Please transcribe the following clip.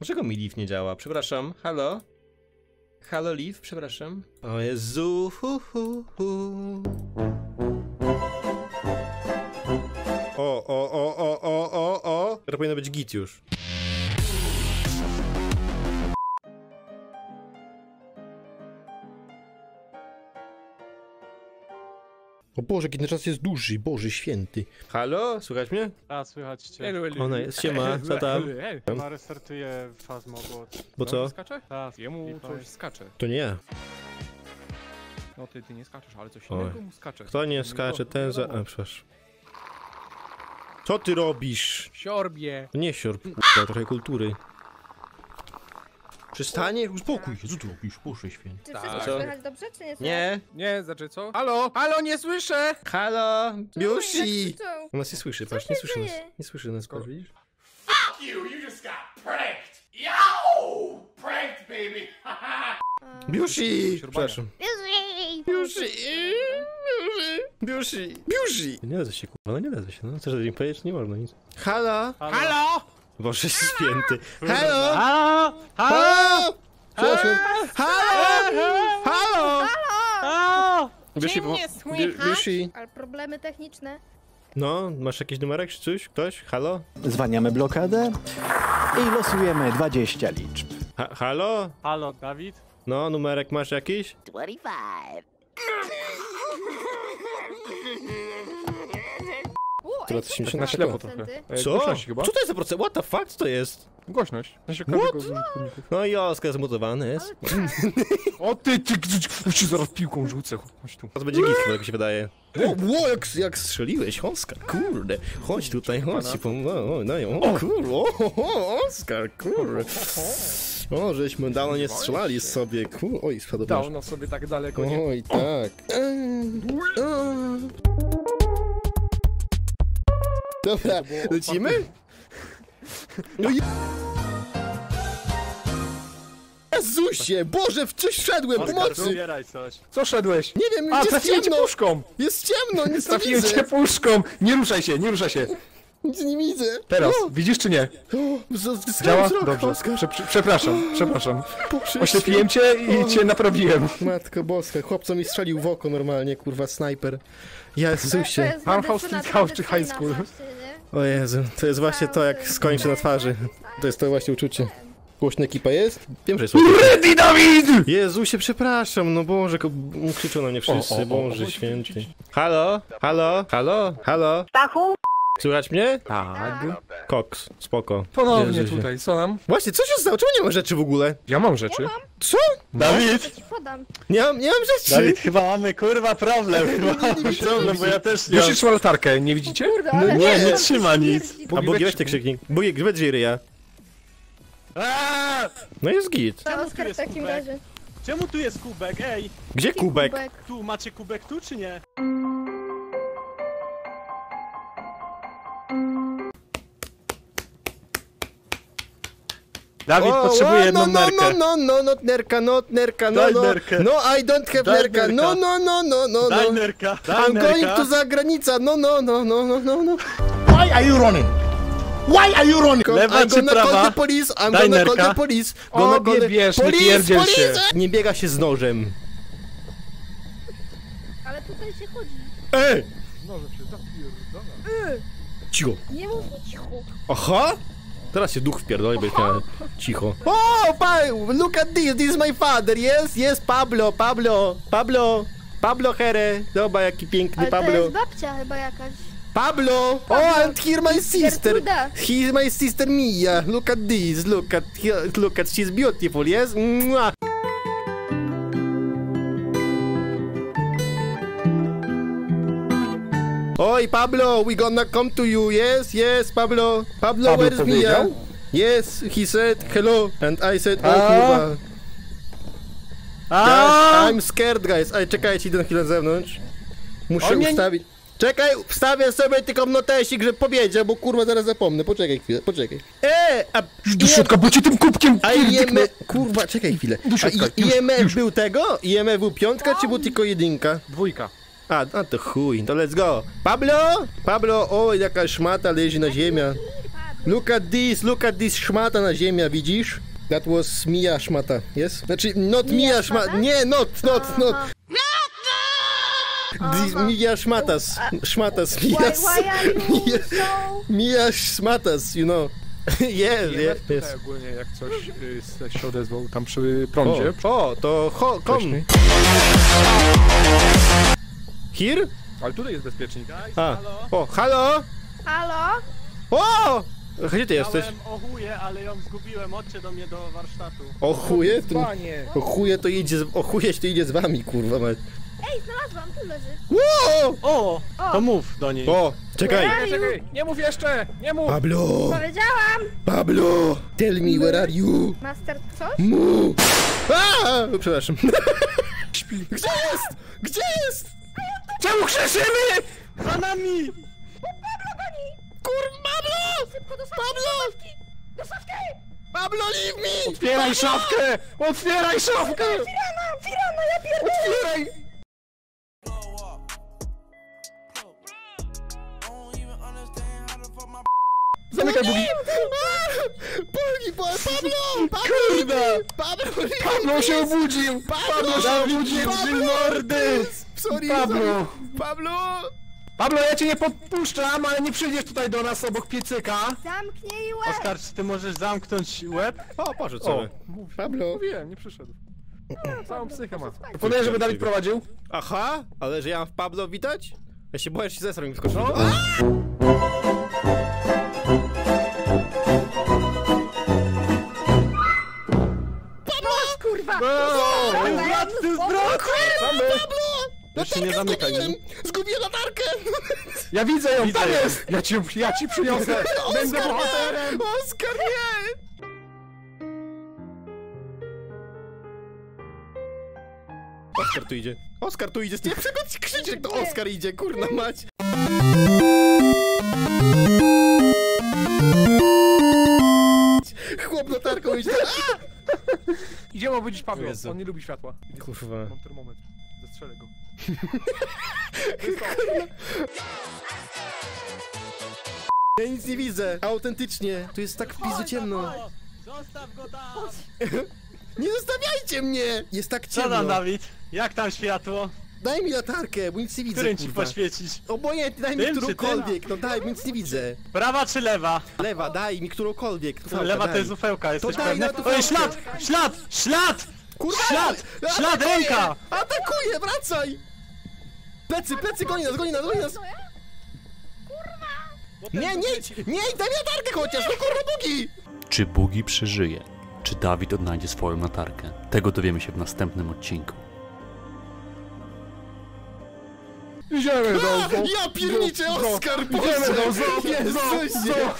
Dlaczego mi Leaf nie działa? Przepraszam, halo? Halo Leaf, przepraszam. O Jezu, hu, hu, hu. O, o, o, o, o, o, o. Teraz powinno być git już. O Boże, ten czas jest duży, Boże święty. Halo, słychać mnie? A, słychać cię. Elu, elu. Ona jest, siema, co tam? Chyba restartuje Fazmobot. Bo co? Skacze? Tak, Jemu coś skacze. To nie ja. No ty, ty nie skaczesz, ale coś Oj. innego mu skacze. Kto nie skacze, ten za... A, przepraszam. Co ty robisz? Siorbie. Nie siorb, k***a, trochę kultury. Przestanie? Uspokój się, co ty robisz? Boże święty. Czy Tak. wszystko Co? słychać dobrze, czy nie słychać? Nie! Nie, znaczy co? Halo? Halo, nie słyszę! Halo! Biusi! krzyczą? Ona się słyszy, patrz, nie się słyszy nas. dzieje? Nie słyszy nas, patrz, widzisz? you, you just got pranked. Yo! Pranked, baby. Biusi! Przepraszam. Biusi! Biusi! Biusi! Biusi! Nie da się, kurwa, no nie da się, no. Chcesz im powiedzieć? Nie można nic. Halo! Halo? Boże święty. Halo! A! Halo! Przepraszam. Halo! Halo! Po... Biu- Biusi. Ale problemy techniczne. No, masz jakiś numerek czy coś? Ktoś? Halo? Zwalniamy blokadę i losujemy 20 liczb. Ha halo? Halo, Dawid? No, numerek masz jakiś? 25. Się Na ślepo trochę. E, Co? Chyba? Co to jest za procent? What the fuck? Co to jest? Głośność. Na się What? No i Oskar zmutowany jest. O ty, ty, ty, ty, ci zaraz piłką rzucę. Chodź tu. To będzie tak mi się wydaje. Ło, ło jak, jak strzeliłeś, Oskar, kurde. Chodź tutaj, chodź ci pom... O, o, no, o, kurde, o, Oskar, kurde. O, żeśmy dawno nie strzelali sobie, kur... Oj, spadł Dał no sobie tak daleko, nie? Oj, tak. Dobra, lecimy? No i... Jezusie, Boże, w coś wszedłem, pomocy! Zbieraj coś. Co szedłeś? Nie wiem, A, jest trafiłem cię ciemno, puszką! jest ciemno, nic nie Trafiłem widzę, cię puszką! Nie ruszaj się, nie ruszaj się! Nic nie widzę. Teraz, O, widzisz czy nie? o, Działa? wzrok, Dobrze. Oskar. Prze prze przepraszam, przepraszam. Boże Oślepiłem cię i cię naprawiłem. Matko boska, chłopco mi strzelił w oko normalnie, kurwa, snajper. Jezusie. Farmhouse House czy High School? O Jezu, to jest właśnie to, jak skończy na twarzy. To jest to właśnie uczucie. Głośna ekipa jest? Wiem, że jest. Ready, Dawid! Jezusie, przepraszam, no Boże, krzyczą na mnie wszyscy, O, o, o, Boże o, święty. Halo? Halo? Halo? Halo? Stachu? Słychać mnie? Tak. Koks, spoko. Ponownie Jezusie. tutaj, co nam? Właśnie, co się stało? Czemu nie ma rzeczy w ogóle? Ja mam rzeczy. Co? Dawid! Ja ci podam. Nie mam, nie mam rzeczy! Dawid, chyba mamy kurwa problem. Chyba mamy problem, bo ja też nie Już mam. trzyma latarkę, nie widzicie? Kurde, ale... nie, nie trzyma nic. A Bogi, weź te krzyknij. Bogi, gdzie będzie ryja? Aaa! No jest git. Czemu tu Oskar w jest takim kubek? razie. Czemu tu jest kubek? Ej! Gdzie kubek? Tu, macie kubek tu czy nie? Dawid O, potrzebuje o, jedną no, nerkę. No, no, no, not nerka, not nerka, no, Daj no. nerkę. No, I don't have Daj nerka, nerka. no, no, no, no, no, Daj no. nerka, daj I'm going nerka. to za granica, no, no, no, no, no, no, no. Why are you running? Why are you running? Lewa I'm gonna call prawa? the police, I'm Daj gonna call nerka. the police. Gonna call the... bierz, police, police! się. Nie biega się z nożem. Ale tutaj się chodzi. Ej! Może cię zapierdolę. Cicho. Nie mów mi cicho. Aha! Teraz się duch wpierdoli, będziesz miał cicho. O, pa, look at this, this is my father, yes, yes, Pablo, Pablo, Pablo, Pablo Here. Zobacz, jaki piękny Ale to Pablo. jest babcia chyba jakaś. Pablo! Oh, and here my sister! He's my sister Mia. Look at this. Look at look at she's beautiful. Yes. Mwah. Oj, Pablo, we gonna come to you. Yes, yes, Pablo. Pablo, Pablo where's Mia? Yes, he said hello, and I said, oh, A? kurwa. A! Guys, I'm scared, guys. Ej, czekajcie, idę na chwilę zewnątrz. Muszę O, nie, nie. ustawić. Czekaj, wstawię sobie tylko notesik, że powiedział, bo kurwa zaraz zapomnę. Poczekaj chwilę, poczekaj. Eee, a do środka, bo cię tym kubkiem a kurwa, czekaj chwilę. Do A środka, I- już, IMF już. był tego? IMF był piątka, czy był tylko jedynka? Dwójka. A, a to chuj, to let's go. Pablo? Pablo, oj, jaka szmata leży na ziemię. Look at this, look at this szmata na ziemia, widzisz? That was Mia szmata, yes? Znaczy, not Mia, Mia szmata, szmata? nie, not, not, not. This Mia szmatas, szmatas, Why, Mia, why are you Mia, so... Mia szmatas, you know. yes, tutaj yes. ogólnie jak coś y, się odezwał tam przy prądzie. O, o, to ho, kom. Wcześniej. Here? Ale tutaj jest bezpiecznik. A, o, halo? Halo? O! Gdzie ty jesteś? Miałem ochuje, ale ją zgubiłem. Chodźcie do mnie do warsztatu. O chuje? To, Panie! o chuje to idzie, z, o chuje to idzie z wami, kurwa mać. Ej, znalazłam, tu leży. Wow! O! To mów do niej. O, czekaj. You? Czekaj, nie mów jeszcze! Nie mów! Pablo! Powiedziałam! Pablo! Tell me where are you? Master coś? Mu! A! Przepraszam. Śpi. Gdzie jest? Gdzie jest? Czemu krzyczymy? Za nami! Kur... Pablo! Szybko do szafki! Pablo! Do szafki! Pablo, leave me! Otwieraj szafkę! Otwieraj szafkę! Firana! Firana, ja pierdolę! Otwieraj! Zamykaj bugi! Bogi, bo Pablo! Pablo! Kurde! Pablo! Pablo się obudził! Pablo się Dawid, obudził! Pablo! mordy! Sorry, Pablo! sorry. Pablo! Pablo, ja cię nie podpuszczam, ale nie przyjdziesz tutaj do nas obok piecyka. Zamknij łeb! Oskar, czy ty możesz zamknąć łeb? O, proszę O, sobie. mów. Pablo. Mówiłem, nie przyszedł. Całą psychę ma. Proponuję, żeby Dawid prowadził. Aha, ale że ja mam w Pablo witać? Ja się boję, że się zesrał mi wskoczył. No. Się nie zamykaj. Zgubiłem! Zgubiłem latarkę! Ja widzę ją, Widzę tam ją. jest! Ja ci, ja ci przyniosę! Będę Oskar, bohaterem! nie! Oskar, nie! Oskar tu idzie. Oskar tu idzie. Nie przychodź krzyczeć, to Oskar idzie, kurna mać. Chłop latarką idzie. Idziemy obudzić Jezu. on nie lubi światła. Kurwa. Mam termometr, zestrzelę go. Ja nic nie widzę. Autentycznie. Tu jest tak w pizdu ciemno. Zostaw go tam! Nie zostawiajcie mnie! Jest tak Co tam, ciemno. Dawid? Jak tam światło? Daj mi latarkę, bo nic nie widzę, Którym ci kurwa. poświecić? Obojętnie, daj mi Tym czy którąkolwiek. No daj, bo nic nie widzę. Prawa czy lewa? Lewa, daj mi którąkolwiek. Tufałka, Lewa to daj. jest upełka, jesteś daj pewny? na tufałkę. Oj, ślad! Ślad! Ślad! Kurwa! Ślad! ale- Ślad, atakuje! ręka! Atakuje, wracaj! Plecy, plecy, goni nas, goni nas, goni nas! Nie, nie idź, nie idź, daj mi latarkę chociaż, no kurwa bugi! Czy Bugi przeżyje? Czy Dawid odnajdzie swoją latarkę? Tego dowiemy się w następnym odcinku. Idziemy do zoo. ja pierniczę, Oskar, Idziemy do zoo, zoo.